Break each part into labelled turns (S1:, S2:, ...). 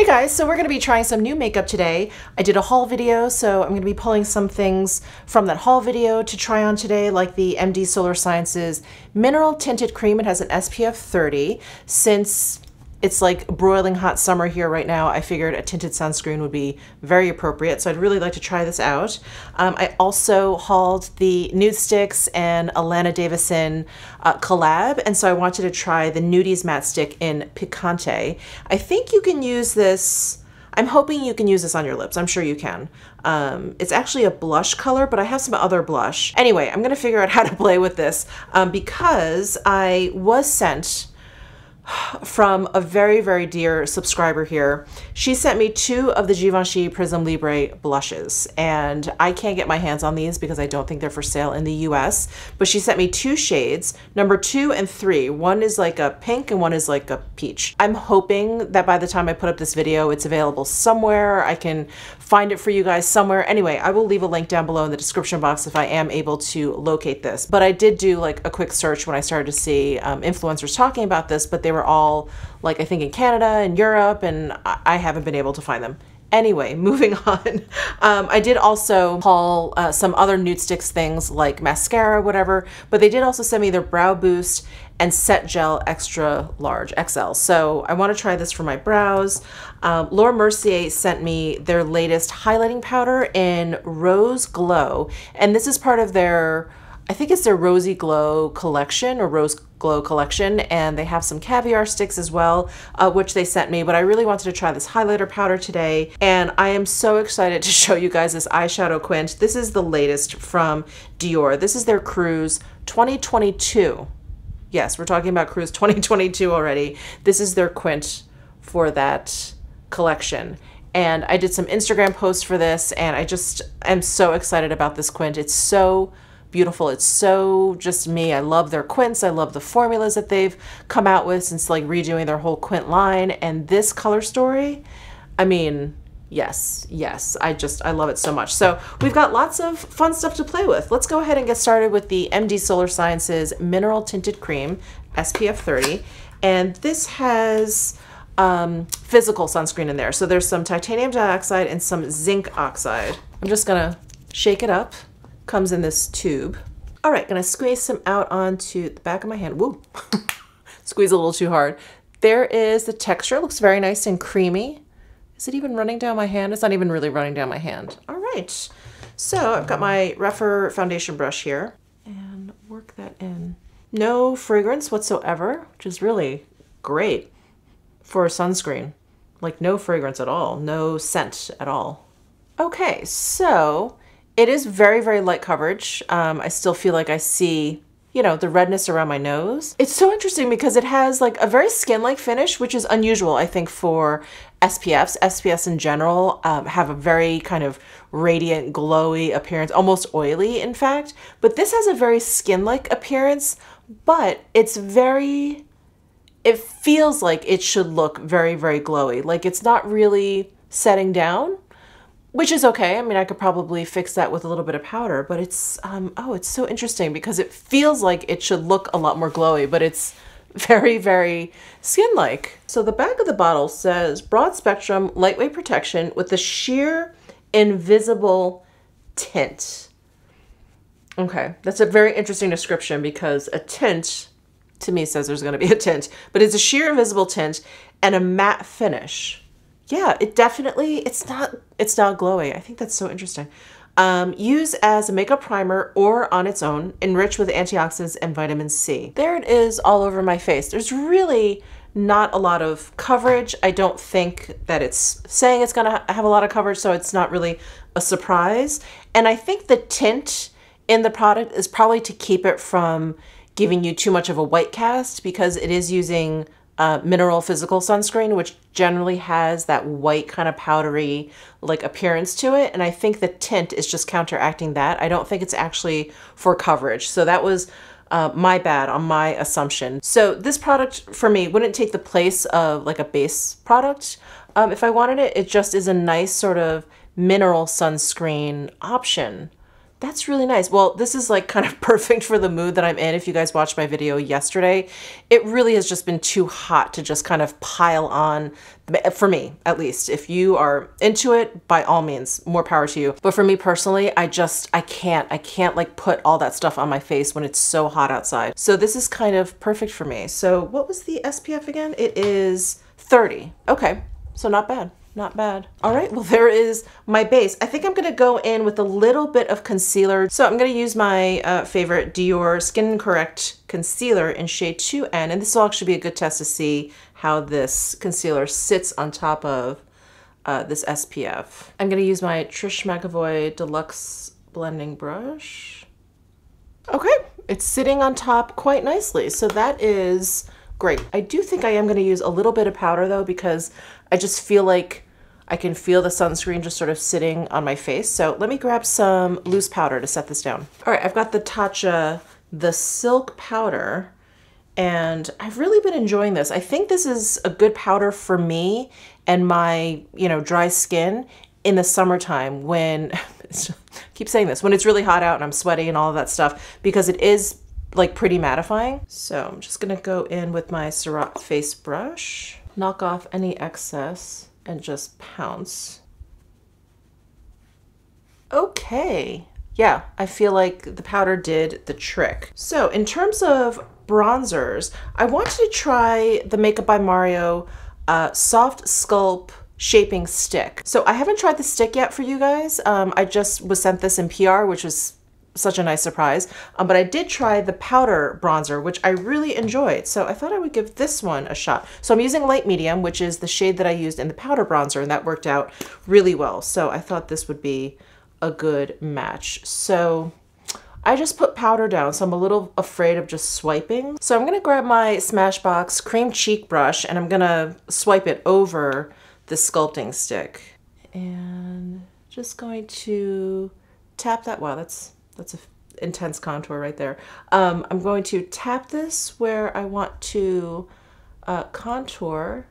S1: Hey guys, so we're going to be trying some new makeup today. I did a haul video, so I'm going to be pulling some things from that haul video to try on today, like the MD Solar Sciences Mineral Tinted Cream. It has an SPF 30. Since it's like broiling hot summer here right now. I figured a tinted sunscreen would be very appropriate, so I'd really like to try this out. Um, I also hauled the Nudestix and Allana Davison uh, collab, and so I wanted to try the Nudies matte stick in Picante. I think you can use this. I'm hoping you can use this on your lips. I'm sure you can. Um, it's actually a blush color, but I have some other blush. Anyway, I'm gonna figure out how to play with this um, because I was sent from a very, very dear subscriber here. She sent me two of the Givenchy Prisme Libre blushes, and I can't get my hands on these because I don't think they're for sale in the US. But she sent me two shades, number two and three. One is like a pink and one is like a peach. I'm hoping that by the time I put up this video, it's available somewhere. I can find it for you guys somewhere. Anyway, I will leave a link down below in the description box if I am able to locate this. But I did do like a quick search when I started to see um, influencers talking about this, but they were all like I think in Canada and Europe, and I haven't been able to find them. Anyway, moving on. Um, I did also haul uh, some other Nudestix things like mascara, whatever, but they did also send me their Brow Boost and Set Gel Extra Large, XL. So I want to try this for my brows. Um, Laura Mercier sent me their latest highlighting powder in Rose Glow, and this is part of their I think it's their Rosy Glow collection or Rose Glow collection, and they have some caviar sticks as well, uh, which they sent me. But I really wanted to try this highlighter powder today, and I am so excited to show you guys this eyeshadow quint. This is the latest from Dior. This is their Cruise 2022. Yes, we're talking about Cruise 2022 already. This is their quint for that collection and I did some Instagram posts for this and I just am so excited about this quint. It's so beautiful. It's so just me. I love their quints. I love the formulas that they've come out with since like redoing their whole quint line. And this color story, I mean, yes, yes. I just, I love it so much. So we've got lots of fun stuff to play with. Let's go ahead and get started with the MD Solar Sciences Mineral Tinted Cream, SPF 30. And this has um, physical sunscreen in there. So there's some titanium dioxide and some zinc oxide. I'm just gonna shake it up comes in this tube. All right, gonna squeeze some out onto the back of my hand. Woo, squeeze a little too hard. There is the texture, it looks very nice and creamy. Is it even running down my hand? It's not even really running down my hand. All right, so I've got my Rephr foundation brush here and work that in. No fragrance whatsoever, which is really great for a sunscreen. Like no fragrance at all, no scent at all. Okay, so it is very, very light coverage. Um, I still feel like I see, you know, the redness around my nose. It's so interesting because it has like a very skin-like finish, which is unusual, I think, for SPFs. SPFs in general um, have a very kind of radiant, glowy appearance, almost oily, in fact. But this has a very skin-like appearance, but it's very, it feels like it should look very, very glowy. Like it's not really setting down which is okay. I mean, I could probably fix that with a little bit of powder, but it's, um, oh, it's so interesting because it feels like it should look a lot more glowy, but it's very, very skin-like. So the back of the bottle says broad spectrum lightweight protection with a sheer invisible tint. Okay, that's a very interesting description because a tint to me says there's going to be a tint, but it's a sheer invisible tint and a matte finish yeah, it definitely it's not it's not glowy. I think that's so interesting. Um, use as a makeup primer or on its own, enriched with antioxidants and vitamin C. There it is all over my face. There's really not a lot of coverage. I don't think that it's saying it's gonna have a lot of coverage, so it's not really a surprise. And I think the tint in the product is probably to keep it from giving you too much of a white cast because it is using uh, mineral physical sunscreen, which generally has that white kind of powdery like appearance to it. And I think the tint is just counteracting that. I don't think it's actually for coverage. So that was uh, my bad on my assumption. So this product for me wouldn't take the place of like a base product. Um, if I wanted it, it just is a nice sort of mineral sunscreen option That's really nice. Well, this is like kind of perfect for the mood that I'm in. If you guys watched my video yesterday, it really has just been too hot to just kind of pile on, eh, for me at least. If you are into it, by all means, more power to you. But for me personally, I just, I can't, I can't like put all that stuff on my face when it's so hot outside. So this is kind of perfect for me. So what was the SPF again? It is 30. Okay, so not bad. Not bad. All right, well, there is my base. I think I'm gonna go in with a little bit of concealer. So I'm gonna use my uh, favorite Dior Skin Correct Concealer in shade 2N, and this will actually be a good test to see how this concealer sits on top of uh, this SPF. I'm gonna use my Trish McEvoy Deluxe Blending Brush. Okay, it's sitting on top quite nicely. So that is great. I do think I am going to use a little bit of powder though because I just feel like I can feel the sunscreen just sort of sitting on my face. So let me grab some loose powder to set this down. All right, I've got the Tatcha, the Silk Powder, and I've really been enjoying this. I think this is a good powder for me and my, you know, dry skin in the summertime when, keep saying this, when it's really hot out and I'm sweaty and all of that stuff, because it is like pretty mattifying. So I'm just gonna go in with my Surratt face brush, knock off any excess and just pounce. Okay, yeah, I feel like the powder did the trick. So in terms of bronzers, I wanted to try the Makeup by Mario uh, Soft Sculpt Shaping Stick. So I haven't tried the stick yet for you guys. Um, I just was sent this in PR, which was such a nice surprise. Um, but I did try the powder bronzer, which I really enjoyed. So I thought I would give this one a shot. So I'm using light medium, which is the shade that I used in the powder bronzer, and that worked out really well. So I thought this would be a good match. So I just put powder down, so I'm a little afraid of just swiping. So I'm gonna grab my Smashbox cream cheek brush and I'm gonna swipe it over the sculpting stick. And just going to tap that, wow, that's that's an intense contour right there. Um, I'm going to tap this where I want to uh, contour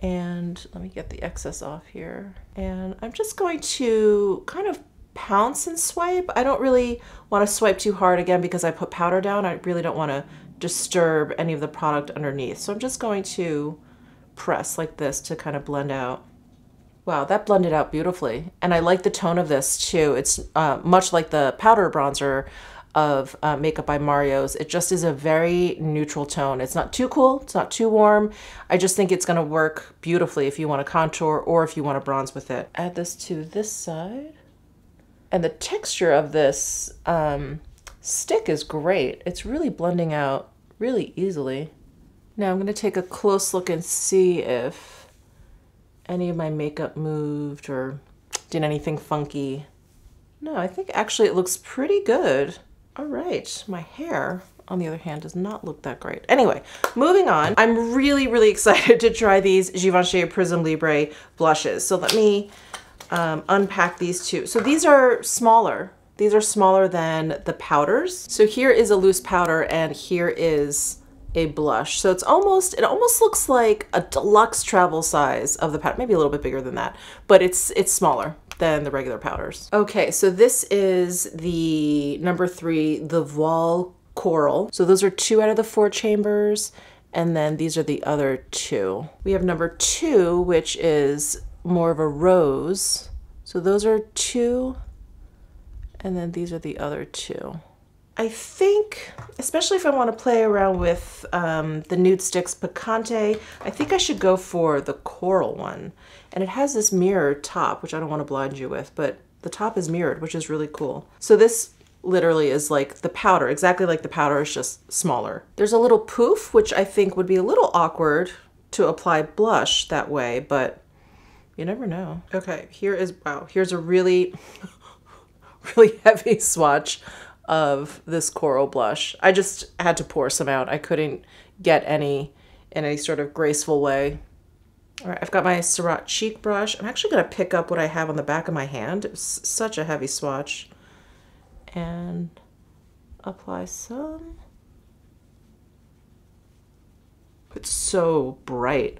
S1: and let me get the excess off here. And I'm just going to kind of pounce and swipe. I don't really want to swipe too hard again because I put powder down. I really don't want to disturb any of the product underneath. So I'm just going to press like this to kind of blend out. Wow, that blended out beautifully. And I like the tone of this too. It's uh, much like the powder bronzer of uh, Makeup by Mario's. It just is a very neutral tone. It's not too cool, it's not too warm. I just think it's gonna work beautifully if you wanna contour or if you wanna bronze with it. Add this to this side. And the texture of this um, stick is great. It's really blending out really easily. Now I'm gonna take a close look and see if any of my makeup moved or did anything funky. No, I think actually it looks pretty good. All right, my hair, on the other hand, does not look that great. Anyway, moving on. I'm really, really excited to try these Givenchy Prisme Libre blushes. So let me um, unpack these two. So these are smaller. These are smaller than the powders. So here is a loose powder and here is a blush. So it's almost, it almost looks like a deluxe travel size of the powder, maybe a little bit bigger than that, but it's, it's smaller than the regular powders. Okay, so this is the number three, the Voile Corail. So those are two out of the four chambers, and then these are the other two. We have number two, which is more of a rose. So those are two, and then these are the other two. I think, especially if I want to play around with um, the Nudestix Picante, I think I should go for the coral one. And it has this mirror top, which I don't want to blind you with, but the top is mirrored, which is really cool. So this literally is like the powder, exactly like the powder, is just smaller. There's a little poof, which I think would be a little awkward to apply blush that way, but you never know. Okay, here is, wow, here's a really, really heavy swatch of this coral blush. I just had to pour some out. I couldn't get any in any sort of graceful way. All right, I've got my Surratt cheek brush. I'm actually going to pick up what I have on the back of my hand. It's such a heavy swatch. And apply some. It's so bright.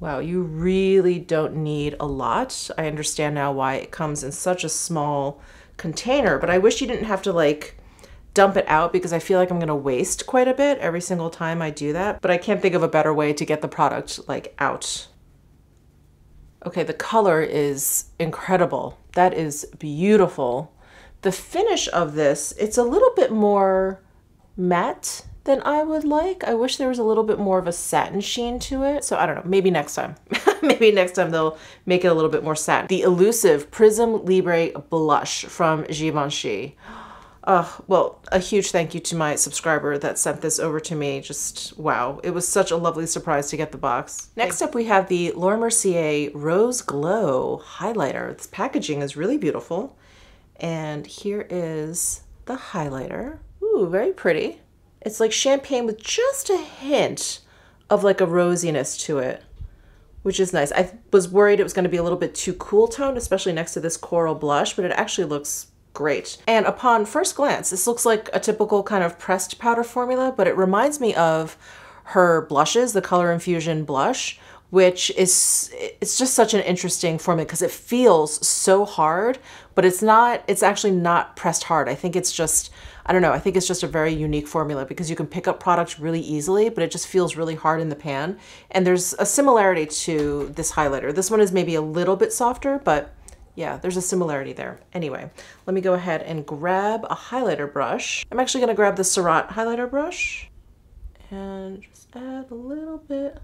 S1: Wow, you really don't need a lot. I understand now why it comes in such a small container, but I wish you didn't have to like dump it out because I feel like I'm to waste quite a bit every single time I do that. But I can't think of a better way to get the product like out. Okay, the color is incredible. That is beautiful. The finish of this, it's a little bit more matte than I would like. I wish there was a little bit more of a satin sheen to it. So I don't know, maybe next time. maybe next time they'll make it a little bit more satin. The elusive Prisme Libre Blush from Givenchy. Uh, well, a huge thank you to my subscriber that sent this over to me. Just wow, it was such a lovely surprise to get the box. Next up, we have the Laura Mercier Rose Glow highlighter. This packaging is really beautiful. And here is the highlighter. Ooh, very pretty. It's like champagne with just a hint of like a rosiness to it, which is nice. I was worried it was going to be a little bit too cool toned, especially next to this coral blush, but it actually looks great. And upon first glance, this looks like a typical kind of pressed powder formula, but it reminds me of her blushes, the Color Infusion blush, which is it's just such an interesting formula because it feels so hard, but it's not it's actually not pressed hard. I think it's just I don't know, I think it's just a very unique formula because you can pick up products really easily, but it just feels really hard in the pan. And there's a similarity to this highlighter. This one is maybe a little bit softer, but yeah, there's a similarity there. Anyway, let me go ahead and grab a highlighter brush. I'm actually gonna grab the Surratt highlighter brush and just add a little bit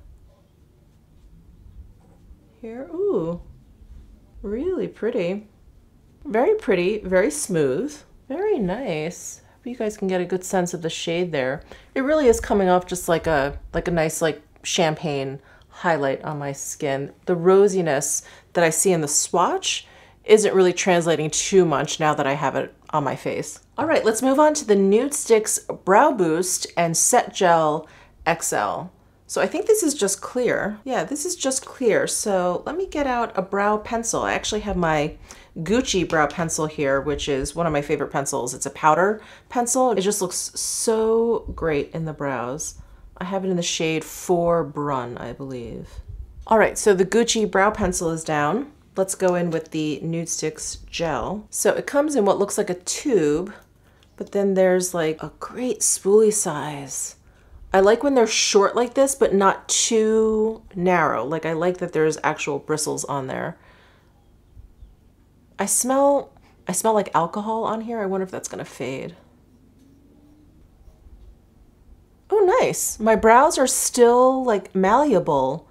S1: here. Ooh, really pretty. Very pretty, very smooth, very nice. Hope you guys can get a good sense of the shade there. It really is coming off just like a like a nice like champagne highlight on my skin. The rosiness that I see in the swatch isn't really translating too much now that I have it on my face. All right, let's move on to the Nudestix Brow Boost and Set Gel XL. So I think this is just clear. Yeah, this is just clear. So let me get out a brow pencil. I actually have my Gucci brow pencil here, which is one of my favorite pencils. It's a powder pencil. It just looks so great in the brows. I have it in the shade 4 Brun, I believe. All right, so the Gucci brow pencil is down. Let's go in with the Nudestix gel. So it comes in what looks like a tube, but then there's like a great spoolie size. I like when they're short like this, but not too narrow. Like I like that there's actual bristles on there. I smell, I smell like alcohol on here. I wonder if that's gonna fade. Oh, nice. My brows are still like malleable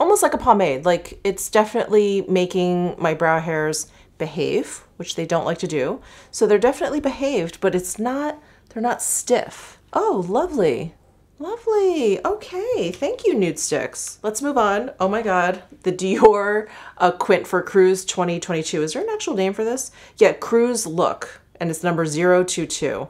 S1: almost like a pomade. Like it's definitely making my brow hairs behave, which they don't like to do. So they're definitely behaved, but it's not, they're not stiff. Oh, lovely. Lovely. Okay. Thank you, Nudestix. Let's move on. Oh my God. The Dior uh, Quint for Cruise 2022. Is there an actual name for this? Yeah, Cruise Look. And it's number 022.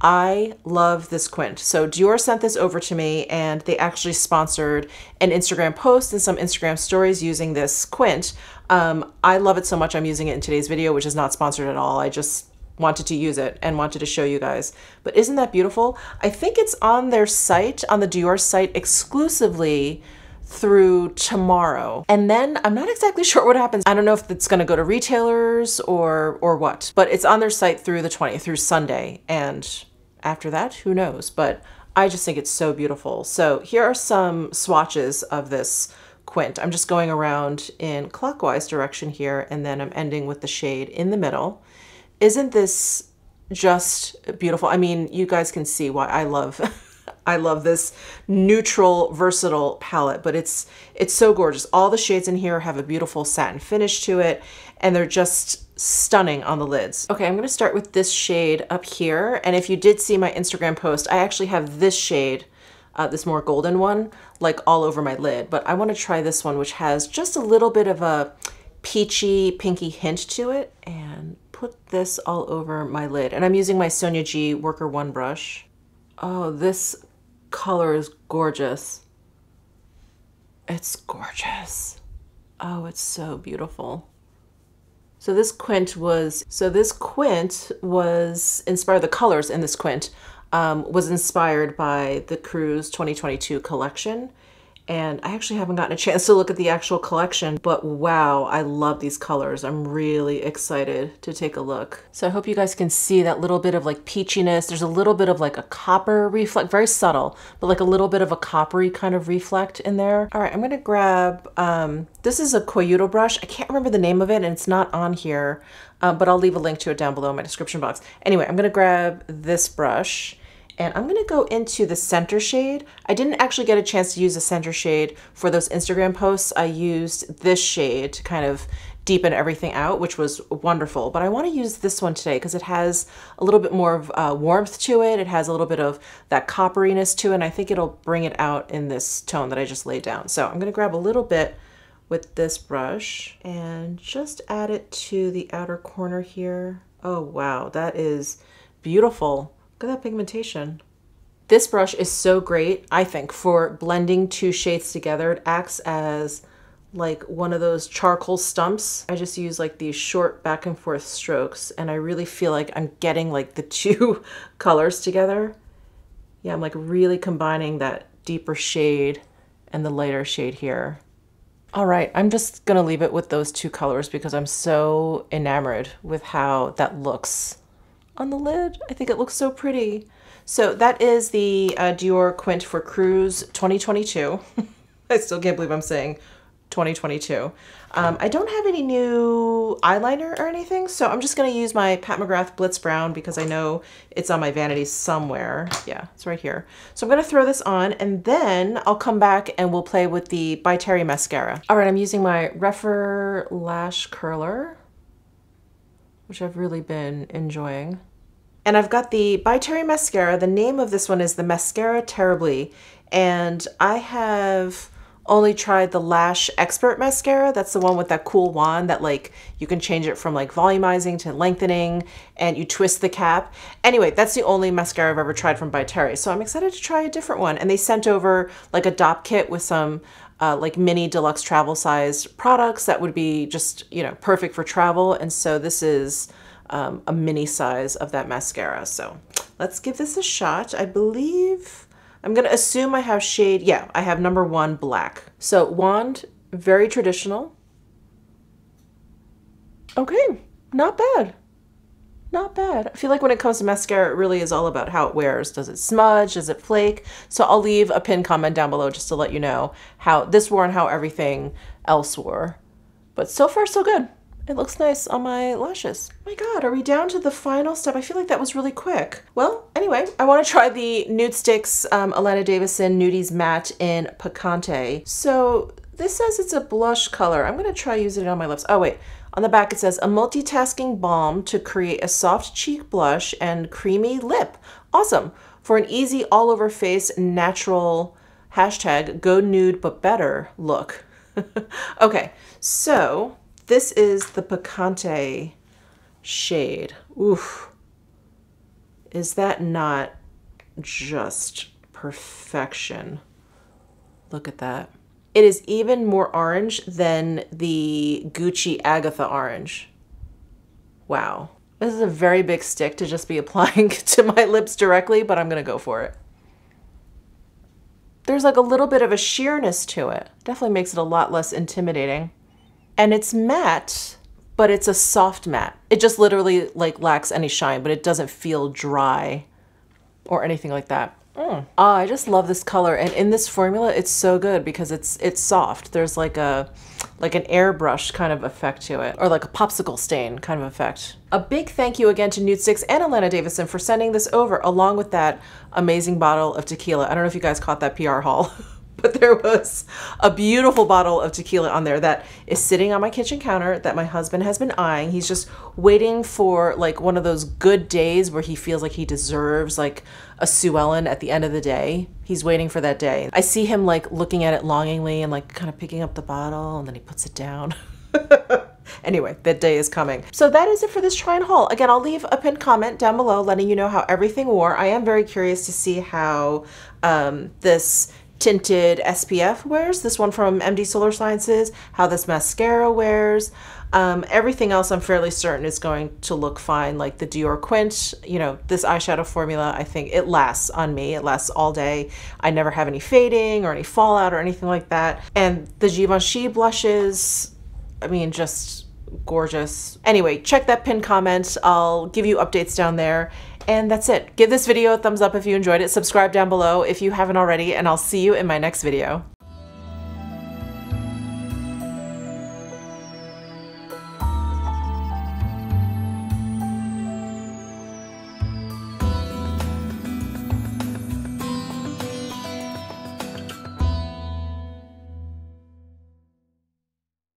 S1: I love this quint. So Dior sent this over to me and they actually sponsored an Instagram post and some Instagram stories using this quint. Um, I love it so much I'm using it in today's video, which is not sponsored at all. I just wanted to use it and wanted to show you guys. But isn't that beautiful? I think it's on their site, on the Dior site exclusively through tomorrow. And then I'm not exactly sure what happens. I don't know if it's going to go to retailers or or what, but it's on their site through the 20th through Sunday and after that, who knows? But I just think it's so beautiful. So here are some swatches of this quint. I'm just going around in clockwise direction here and then I'm ending with the shade in the middle. Isn't this just beautiful? I mean, you guys can see why I love I love this neutral, versatile palette, but it's it's so gorgeous. All the shades in here have a beautiful satin finish to it, and they're just stunning on the lids. Okay, I'm gonna start with this shade up here, and if you did see my Instagram post, I actually have this shade, uh, this more golden one, like all over my lid, but I wanna try this one, which has just a little bit of a peachy, pinky hint to it, and put this all over my lid. And I'm using my Sonia G Worker One brush. Oh, this color is gorgeous. It's gorgeous. Oh, it's so beautiful. So this quint was, so this quint was inspired, the colors in this quint um, was inspired by the Cruise 2022 collection. And I actually haven't gotten a chance to look at the actual collection, but wow, I love these colors. I'm really excited to take a look. So I hope you guys can see that little bit of like peachiness. There's a little bit of like a copper reflect, very subtle, but like a little bit of a coppery kind of reflect in there. All right, I'm gonna grab, um, this is a Koyudo brush. I can't remember the name of it and it's not on here, uh, but I'll leave a link to it down below in my description box. Anyway, I'm gonna grab this brush and I'm gonna go into the center shade. I didn't actually get a chance to use a center shade for those Instagram posts. I used this shade to kind of deepen everything out, which was wonderful. But I wanna use this one today because it has a little bit more of uh, warmth to it. It has a little bit of that copperiness to it, and I think it'll bring it out in this tone that I just laid down. So I'm gonna grab a little bit with this brush and just add it to the outer corner here. Oh wow, that is beautiful. Look at that pigmentation. This brush is so great, I think, for blending two shades together. It acts as like one of those charcoal stumps. I just use like these short back and forth strokes and I really feel like I'm getting like the two colors together. Yeah, I'm like really combining that deeper shade and the lighter shade here. All right, I'm just gonna leave it with those two colors because I'm so enamored with how that looks on the lid. I think it looks so pretty. So that is the uh, Dior Quint for Cruise 2022. I still can't believe I'm saying 2022. Um, I don't have any new eyeliner or anything, so I'm just going to use my Pat McGrath Blitz Brown because I know it's on my vanity somewhere. Yeah, it's right here. So I'm going to throw this on, and then I'll come back and we'll play with the By Terry mascara. All right, I'm using my Rephr Lash Curler, which I've really been enjoying. And I've got the By Terry mascara. The name of this one is the Mascara Terrybly, and I have only tried the Lash Expert mascara. That's the one with that cool wand that like you can change it from like volumizing to lengthening and you twist the cap. Anyway, that's the only mascara I've ever tried from By Terry. So I'm excited to try a different one. And they sent over like a dop kit with some uh, like mini deluxe travel size products that would be just, you know, perfect for travel. And so this is um, a mini size of that mascara. So let's give this a shot. I believe I'm going to assume I have shade, yeah, I have number one black. So wand, very traditional. Okay, not bad. Not bad. I feel like when it comes to mascara, it really is all about how it wears. Does it smudge? Does it flake? So I'll leave a pin comment down below just to let you know how this wore and how everything else wore. But so far, so good. It looks nice on my lashes. My God, are we down to the final step? I feel like that was really quick. Well, anyway, I want to try the Nudestix um, Allana Davison Nudies Matte in Picante. So this says it's a blush color. I'm going to try using it on my lips. Oh, wait. On the back, it says a multitasking balm to create a soft cheek blush and creamy lip. Awesome. For an easy all over face natural hashtag go nude but better look. okay, so this is the Picante shade. Oof. Is that not just perfection? Look at that. It is even more orange than the Gucci Agatha orange. Wow. This is a very big stick to just be applying to my lips directly, but I'm to go for it. There's like a little bit of a sheerness to it. Definitely makes it a lot less intimidating and it's matte, but it's a soft matte. It just literally like lacks any shine, but it doesn't feel dry or anything like that. Mm. Oh, I just love this color. And in this formula, it's so good because it's it's soft. There's like a like an airbrush kind of effect to it, or like a popsicle stain kind of effect. A big thank you again to Nudestix and Allana Davison for sending this over, along with that amazing bottle of tequila. I don't know if you guys caught that PR haul. but there was a beautiful bottle of tequila on there that is sitting on my kitchen counter that my husband has been eyeing. He's just waiting for like one of those good days where he feels like he deserves like a Sue Ellen at the end of the day. He's waiting for that day. I see him like looking at it longingly and like kind of picking up the bottle and then he puts it down. anyway, that day is coming. So that is it for this try and haul. Again, I'll leave a pinned comment down below letting you know how everything wore. I am very curious to see how um, this tinted SPF wears. This one from MD Solar Sciences, how this mascara wears. Um, everything else I'm fairly certain is going to look fine, like the Dior Quint. You know, this eyeshadow formula, I think it lasts on me. It lasts all day. I never have any fading or any fallout or anything like that. And the Givenchy blushes, I mean, just gorgeous. Anyway, check that pinned comment. I'll give you updates down there. And that's it. Give this video a thumbs up if you enjoyed it. Subscribe down below if you haven't already, and I'll see you in my next video.